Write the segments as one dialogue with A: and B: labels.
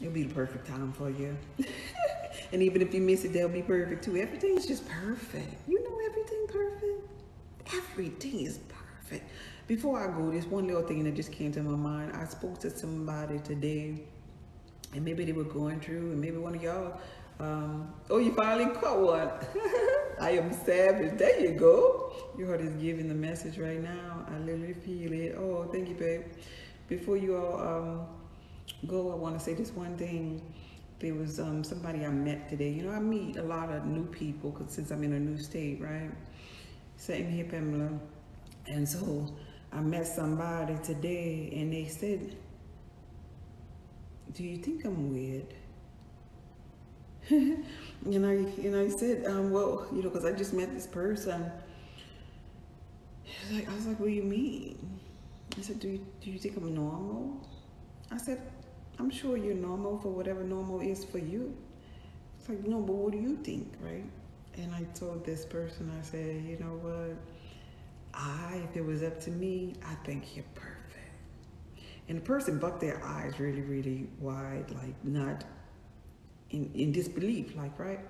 A: It'll be the perfect time for you. and even if you miss it, they'll be perfect too. Everything's just perfect. You know everything perfect? Everything is perfect. Before I go, there's one little thing that just came to my mind. I spoke to somebody today, and maybe they were going through, and maybe one of y'all, um, oh, you finally caught one. I am savage. There you go. Your heart is giving the message right now. I literally feel it. Oh, thank you, babe. Before you all um, go, I want to say this one thing. There was um, somebody I met today. You know, I meet a lot of new people because since I'm in a new state, right? Same here, Pamela. And so I met somebody today and they said, do you think I'm weird? and I and I said, um, well, you know, because I just met this person. Like, I was like, what do you mean? I said, do you, do you think I'm normal? I said, I'm sure you're normal for whatever normal is for you. It's like, no, but what do you think, right? And I told this person, I said, you know what? I, if it was up to me, I think you're perfect. And the person bucked their eyes really, really wide, like not in, in disbelief, like, right?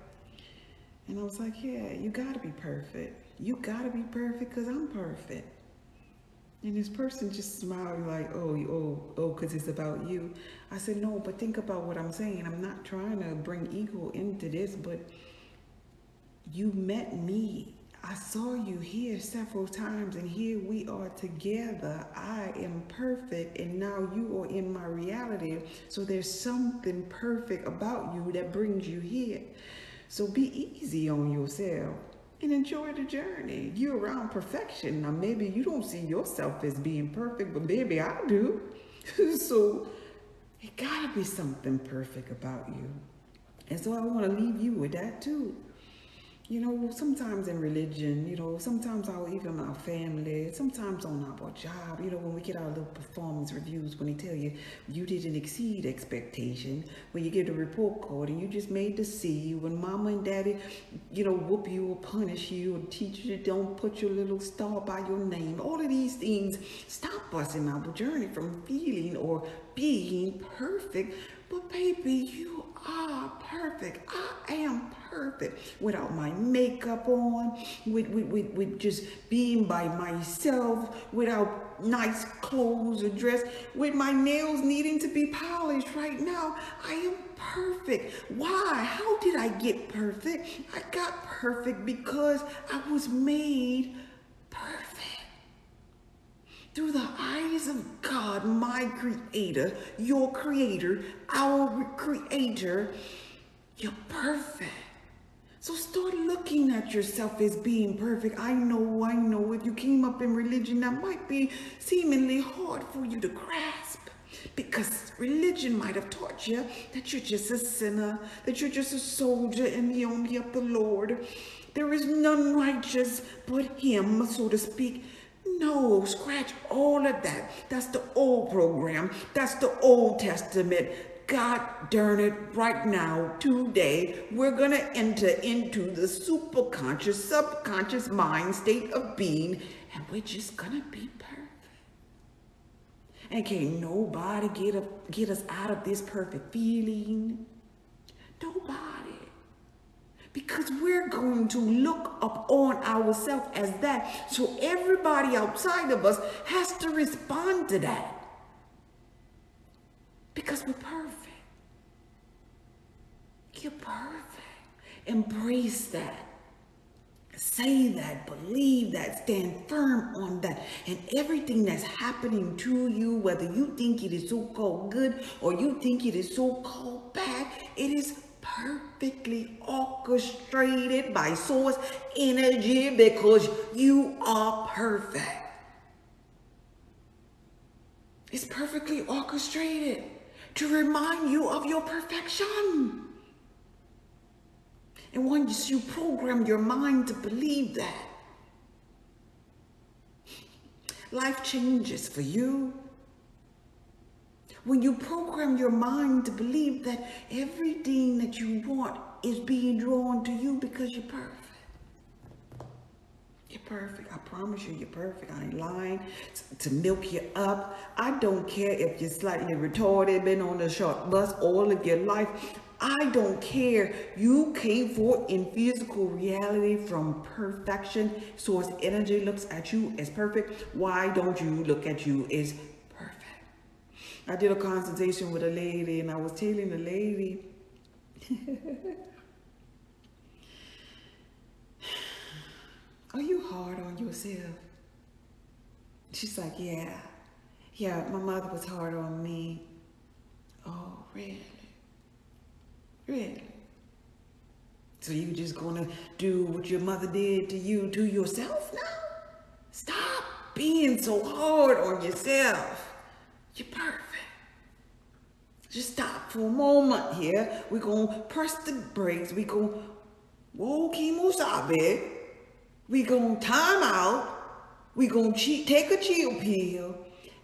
A: And I was like, yeah, you gotta be perfect. You gotta be perfect because I'm perfect. And this person just smiled like, oh, oh, oh, because it's about you. I said, no, but think about what I'm saying. I'm not trying to bring ego into this, but you met me. I saw you here several times and here we are together. I am perfect and now you are in my reality. So there's something perfect about you that brings you here. So be easy on yourself and enjoy the journey. You're around perfection. Now maybe you don't see yourself as being perfect, but baby, I do. so it gotta be something perfect about you. And so I want to leave you with that too. You know, sometimes in religion, you know, sometimes our even our family, sometimes on our job, you know, when we get our little performance reviews, when they tell you you didn't exceed expectation, when you get a report card and you just made the C, when mama and daddy, you know, whoop you or punish you or teach you to don't put your little star by your name, all of these things stop us in our journey from feeling or being perfect. But baby, you are perfect. I am perfect without my makeup on, with, with, with, with just being by myself, without nice clothes or dress, with my nails needing to be polished right now. I am perfect. Why? How did I get perfect? I got perfect because I was made perfect through the eyes of God, my creator, your creator, our creator, you're perfect. So start looking at yourself as being perfect. I know, I know, if you came up in religion, that might be seemingly hard for you to grasp because religion might have taught you that you're just a sinner, that you're just a soldier in the army of the Lord. There is none righteous but him, so to speak. No, scratch all of that. That's the old program. That's the Old Testament. God darn it, right now, today, we're going to enter into the superconscious, subconscious mind state of being, and we're just going to be perfect. And can't nobody get, up, get us out of this perfect feeling. Nobody because we're going to look upon ourselves as that. So everybody outside of us has to respond to that because we're perfect. You're perfect. Embrace that. Say that, believe that, stand firm on that. And everything that's happening to you, whether you think it is so called good or you think it is so called bad, it is perfectly orchestrated by source energy because you are perfect. It's perfectly orchestrated to remind you of your perfection. And once you program your mind to believe that, life changes for you when you program your mind to believe that everything that you want is being drawn to you because you're perfect. Perfect. I promise you, you're perfect. I ain't lying. To milk you up. I don't care if you're slightly retarded, been on the short bus all of your life. I don't care. You came forth in physical reality from perfection. Source energy looks at you as perfect. Why don't you look at you as perfect? I did a consultation with a lady and I was telling the lady, Are you hard on yourself? She's like, Yeah. Yeah, my mother was hard on me. Oh, really? Really? So you just gonna do what your mother did to you to yourself now? Stop being so hard on yourself. You're perfect. Just stop for a moment here. We're gonna press the brakes. We gonna whoa kimosabe. We gonna time out. We gonna take a chill pill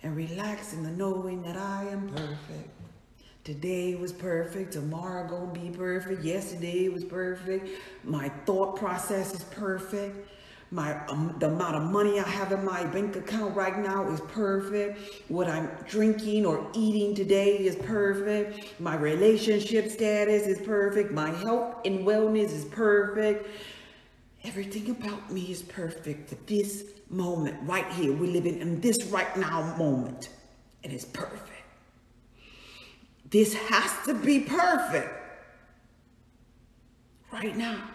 A: and relax in the knowing that I am perfect. Today was perfect. Tomorrow gonna be perfect. Yesterday was perfect. My thought process is perfect. My um, the amount of money I have in my bank account right now is perfect. What I'm drinking or eating today is perfect. My relationship status is perfect. My health and wellness is perfect. Everything about me is perfect. This moment right here, we're living in this right now moment. And It is perfect. This has to be perfect right now.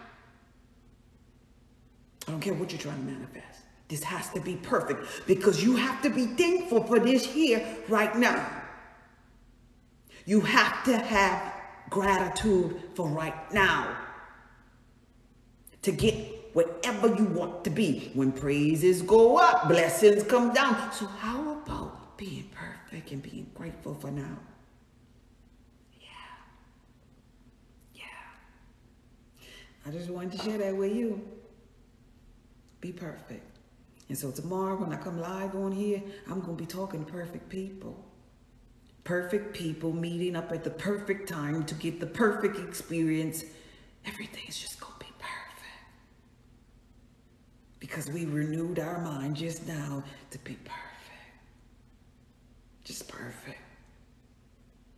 A: I don't care what you're trying to manifest. This has to be perfect because you have to be thankful for this here right now. You have to have gratitude for right now to get whatever you want to be. When praises go up, blessings come down. So how about being perfect and being grateful for now? Yeah. Yeah. I just wanted to share that with you. Be perfect. And so tomorrow when I come live on here, I'm going to be talking to perfect people. Perfect people meeting up at the perfect time to get the perfect experience. Everything's just going to be. Because we renewed our mind just now to be perfect. Just perfect.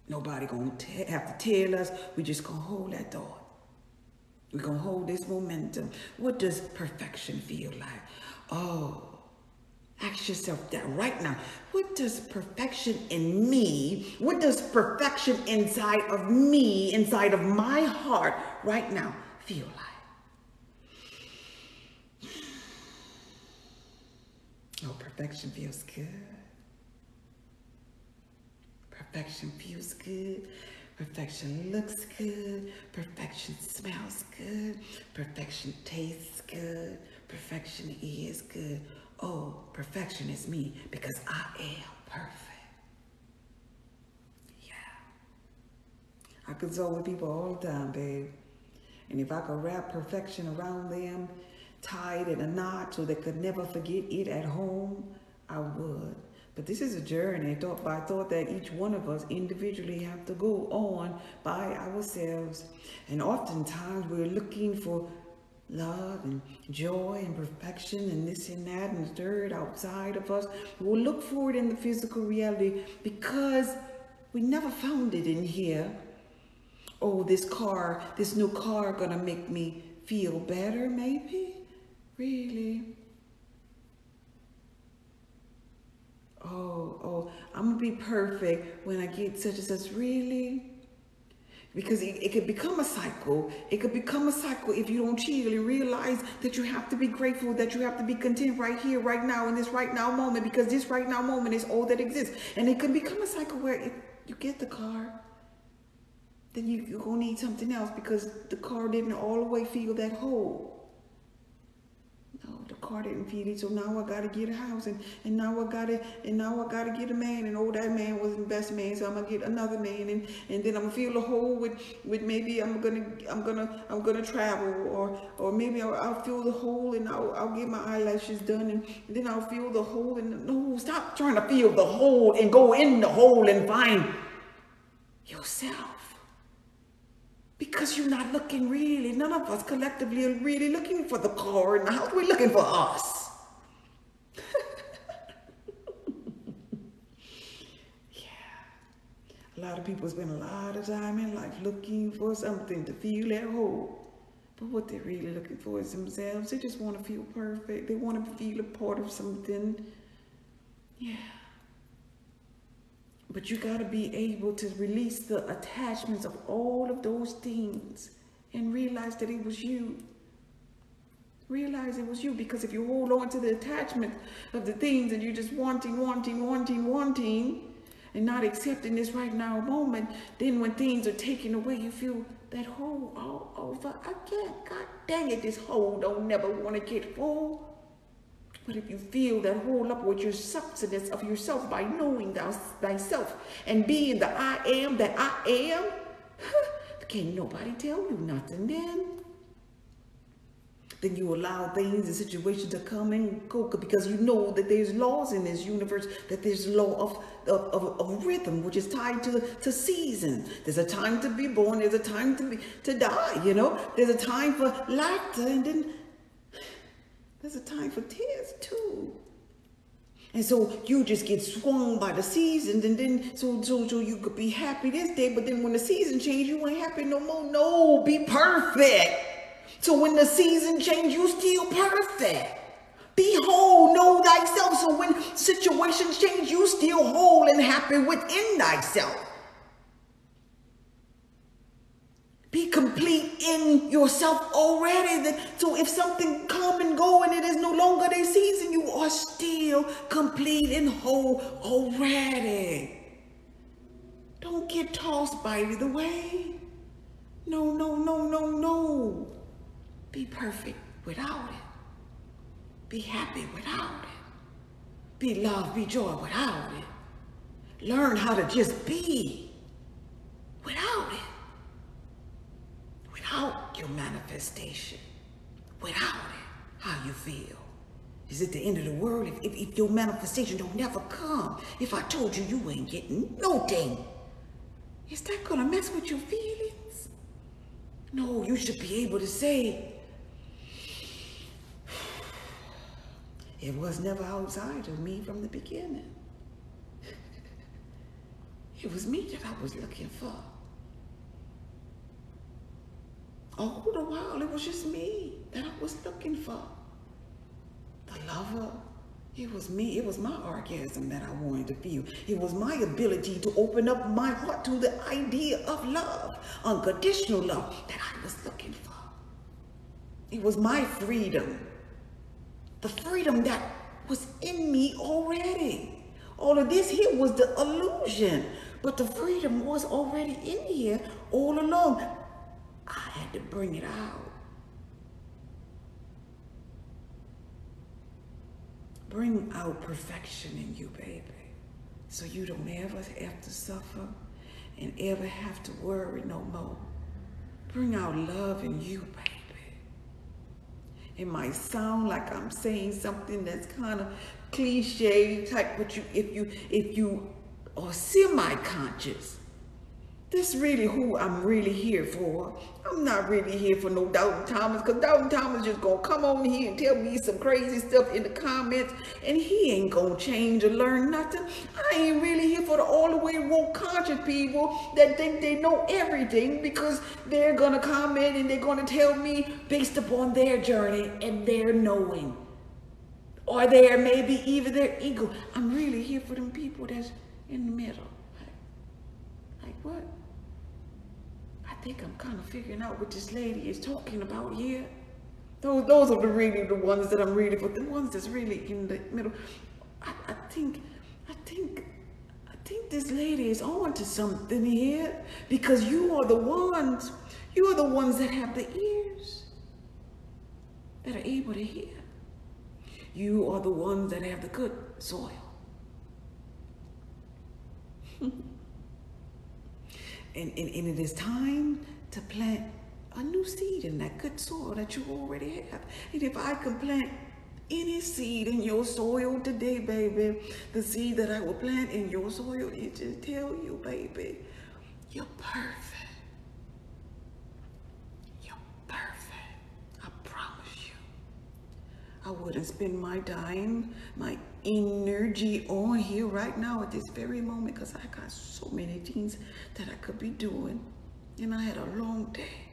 A: Nobody to have to tell us. We just to hold that thought. Going to hold this momentum. What does perfection feel like? Oh, ask yourself that right now. What does perfection in me, what does perfection inside of me, inside of my heart right now feel like? Oh, perfection feels good. Perfection feels good. Perfection looks good. Perfection smells good. Perfection tastes good. Perfection is good. Oh, perfection is me because I am perfect. Yeah. I console with people all the time, babe. And if I could wrap perfection around them, tied in a knot so they could never forget it at home, I would. But this is a journey. Thought I thought that each one of us individually have to go on by ourselves. And oftentimes we're looking for love and joy and perfection and this and that and the third outside of us. We'll look for it in the physical reality because we never found it in here. Oh, this car, this new car gonna make me feel better, maybe? Really? oh, oh, I'm gonna be perfect when I get such and such. Really? Because it, it could become a cycle. It could become a cycle if you don't and realize that you have to be grateful, that you have to be content right here, right now, in this right now moment, because this right now moment is all that exists. And it could become a cycle where if you get the car, then you, you're gonna need something else because the car didn't all the way feel that whole the car didn't feed it, so now I gotta get a house, and, and now I gotta, and now I gotta get a man, and oh, that man wasn't the best man, so I'm gonna get another man, and, and then I'm gonna feel a hole with, with maybe I'm gonna, I'm gonna, I'm gonna travel, or, or maybe I'll, I'll feel the hole, and I'll, I'll get my eyelashes done, and, then I'll feel the hole, and no, stop trying to feel the hole, and go in the hole and find yourself. Because you're not looking really, none of us collectively are really looking for the car in the house. We're looking for us. Yeah. A lot of people spend a lot of time in life looking for something to feel at home. But what they're really looking for is themselves. They just want to feel perfect. They want to feel a part of something. Yeah. But you got to be able to release the attachments of all of those things and realize that it was you. Realize it was you because if you hold on to the attachment of the things and you're just wanting, wanting, wanting, wanting, and not accepting this right now moment, then when things are taken away, you feel that hole all oh, over again. God dang it, this hole don't never want to get full. But if you feel that hole up with your substance of yourself by knowing thyself and being the I am that I am, can't nobody tell you nothing then then you allow things and situations to come and go because you know that there's laws in this universe, that there's law of, of, of, of, rhythm, which is tied to, to season. There's a time to be born, there's a time to be to die, you know. There's a time for laughter and then there's a time for tears too. And so you just get swung by the seasons and then so so so you could be happy this day, but then when the season change, you ain't happy no more. No, be perfect. So when the season change, you still perfect. Be whole, know thyself. So when situations change, you still whole and happy within thyself. Be complete in yourself already. So if something come and go and it is no longer their season, you are still complete and whole already. Don't get tossed by either way. No, no, no, no, no. Be perfect without it. Be happy without it. Be love, be joy without it. Learn how to just be without it. Without your manifestation. Without it. How you feel. Is it the end of the world if, if, if your manifestation don't never come? If I told you you ain't getting no thing, is that gonna mess with your feelings? No, you should be able to say, It was never outside of me from the beginning. It was me that I was looking for. All the while, it was just me that I was looking for. The lover, it was me. It was my orgasm that I wanted to feel. It was my ability to open up my heart to the idea of love, unconditional love that I was looking for. It was my freedom the freedom that was in me already. All of this here was the illusion, but the freedom was already in here all along. Had to bring it out. Bring out perfection in you, baby, so you don't ever have to suffer and ever have to worry no more. Bring out love in you, baby. It might sound like I'm saying something that's kind of cliche type, but you, if you, if you are semi-conscious, this really who I'm really here for. I'm not really here for no Doubting Thomas, because Doubting Thomas just gonna come on here and tell me some crazy stuff in the comments, and he ain't gonna change or learn nothing. I ain't really here for the all the way woke conscious people that think they know everything because they're gonna comment and they're gonna tell me based upon their journey and their knowing. Or their maybe even their ego. I'm really here for them people that's in the middle. Like what? Think I'm kind of figuring out what this lady is talking about here. Those, those are the really the ones that I'm reading, but the ones that's really in the middle. I, I think, I think, I think this lady is on to something here because you are the ones, you are the ones that have the ears that are able to hear. You are the ones that have the good soil. And, and, and it is time to plant a new seed in that good soil that you already have. And if I can plant any seed in your soil today, baby, the seed that I will plant in your soil, it just tell you, baby, you're perfect. You're perfect. I promise you. I wouldn't spend my time, my energy on here right now at this very moment because I got so many things that I could be doing. And I had a long day.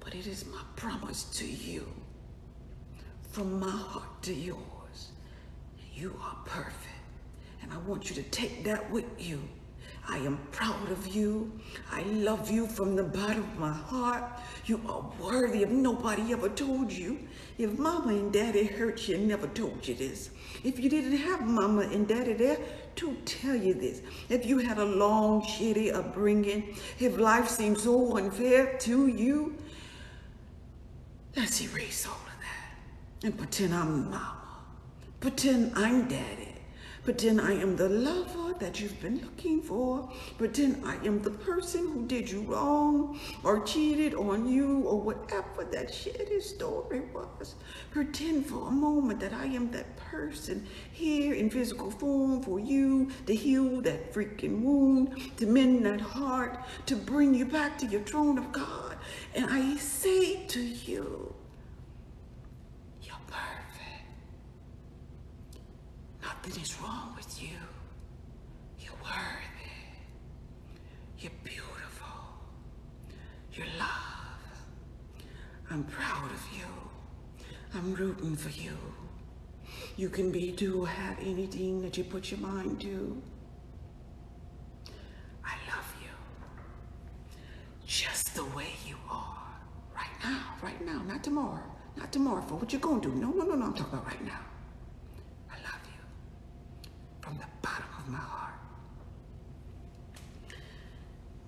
A: But it is my promise to you, from my heart to yours, you are perfect. And I want you to take that with you. I am proud of you. I love you from the bottom of my heart. You are worthy of nobody ever told you. If mama and daddy hurt you, and never told you this. If you didn't have mama and daddy there to tell you this. If you had a long, shitty upbringing, if life seemed so unfair to you, let's erase all of that and pretend I'm mama. Pretend I'm daddy. Pretend I am the lover that you've been looking for. Pretend I am the person who did you wrong or cheated on you or whatever that shitty story was. Pretend for a moment that I am that person here in physical form for you to heal that freaking wound, to mend that heart, to bring you back to your throne of God. And I say to you, Nothing is wrong with you. You're worthy. You're beautiful. You're loved. I'm proud of you. I'm rooting for you. You can be, do, have anything that you put your mind to. I love you. Just the way you are. Right now, right now, not tomorrow. Not tomorrow for what you're going to do. No, no, no, no, I'm talking about right now. Of my heart.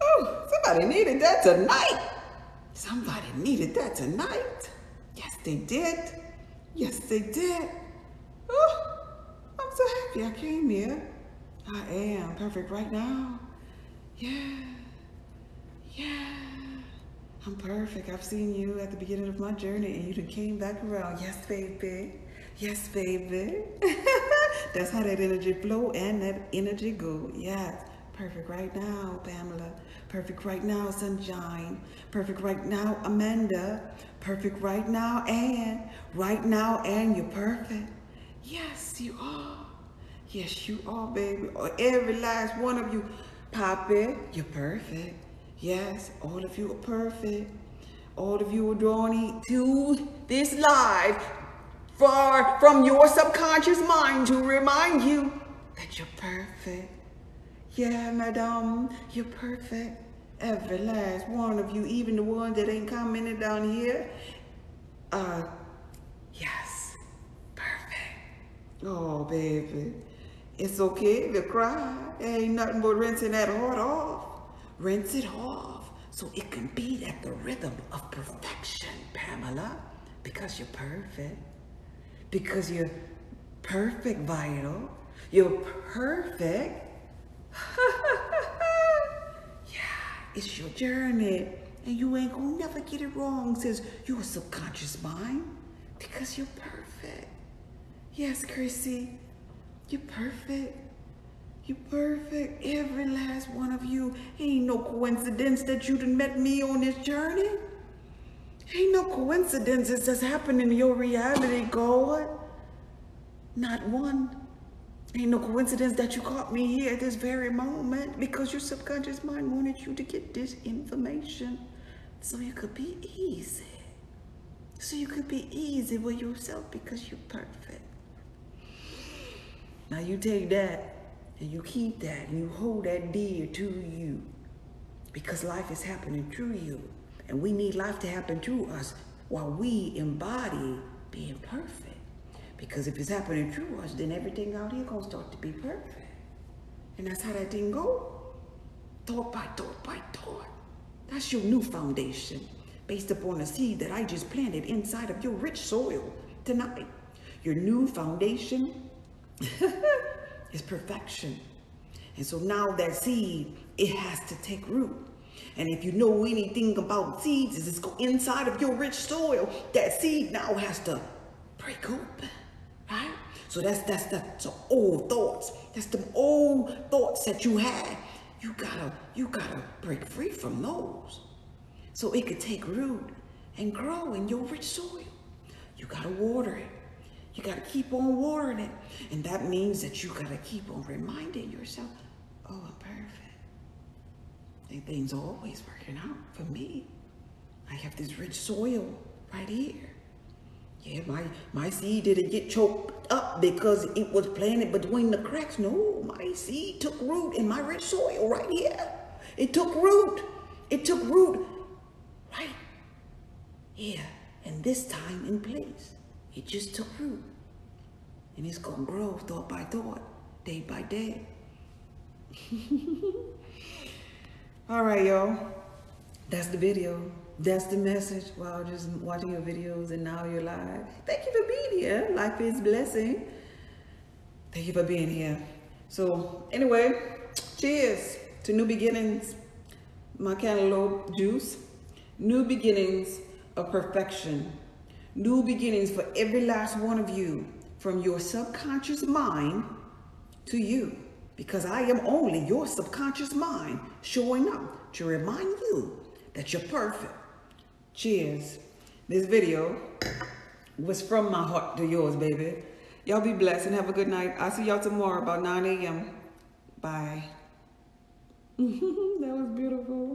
A: Oh, somebody needed that tonight. Somebody needed that tonight. Yes, they did. Yes, they did. Oh, I'm so happy I came here. I am perfect right now. Yeah. Yeah. I'm perfect. I've seen you at the beginning of my journey and you came back around. Yes, baby. Yes, baby. That's how that energy flow and that energy go. Yes. Perfect right now, Pamela. Perfect right now, Sunshine. Perfect right now, Amanda. Perfect right now, Anne. Right now, Anne, you're perfect. Yes, you are. Yes, you are, baby. Or Every last one of you. Poppy, you're perfect. Yes, all of you are perfect. All of you are drawn to this live far from your subconscious mind to remind you that you're perfect. Yeah, madam, you're perfect. Every last one of you, even the ones that ain't commented down here. Uh, yes, perfect. Oh, baby. It's okay to cry. ain't nothing but rinsing that heart off. Rinse it off so it can beat at the rhythm of perfection, Pamela, because you're perfect because you're perfect, Vital. You're perfect. yeah, it's your journey. And you ain't gonna never get it wrong, says your subconscious mind, because you're perfect. Yes, Chrissy, you're perfect. You're perfect. Every last one of you. Ain't no coincidence that you done met me on this journey. Ain't no coincidences that's happening in your reality, God. Not one. Ain't no coincidence that you caught me here at this very moment because your subconscious mind wanted you to get this information so you could be easy. So you could be easy with yourself because you're perfect. Now you take that and you keep that and you hold that dear to you because life is happening through you. And we need life to happen through us while we embody being perfect. Because if it's happening through us, then everything out here gonna start to be perfect. And that's how that thing go. Thought by thought by thought. That's your new foundation based upon a seed that I just planted inside of your rich soil tonight. Your new foundation is perfection. And so now that seed, it has to take root. And if you know anything about seeds, is it's go inside of your rich soil, that seed now has to break open, right? So that's that's that's old thoughts. That's the old thoughts that you had. You gotta you gotta break free from those, so it could take root and grow in your rich soil. You gotta water it. You got to keep on watering it. And that means that you got to keep on reminding yourself, oh, I'm perfect. And things are always working out for me. I have this rich soil right here. Yeah, my, my seed didn't get choked up because it was planted between the cracks. No, my seed took root in my rich soil right here. It took root. It took root right here and this time in place. It just took root. And it's going to grow thought by thought, day by day. All right, y'all. That's the video. That's the message. Wow, just watching your videos and now you're live. Thank you for being here. Life is blessing. Thank you for being here. So anyway, cheers to new beginnings. My cantaloupe juice. New beginnings of perfection. New beginnings for every last one of you from your subconscious mind to you because I am only your subconscious mind showing up to remind you that you're perfect. Cheers. This video was from my heart to yours, baby. Y'all be blessed and have a good night. I'll see y'all tomorrow about 9 a.m. Bye. that was beautiful.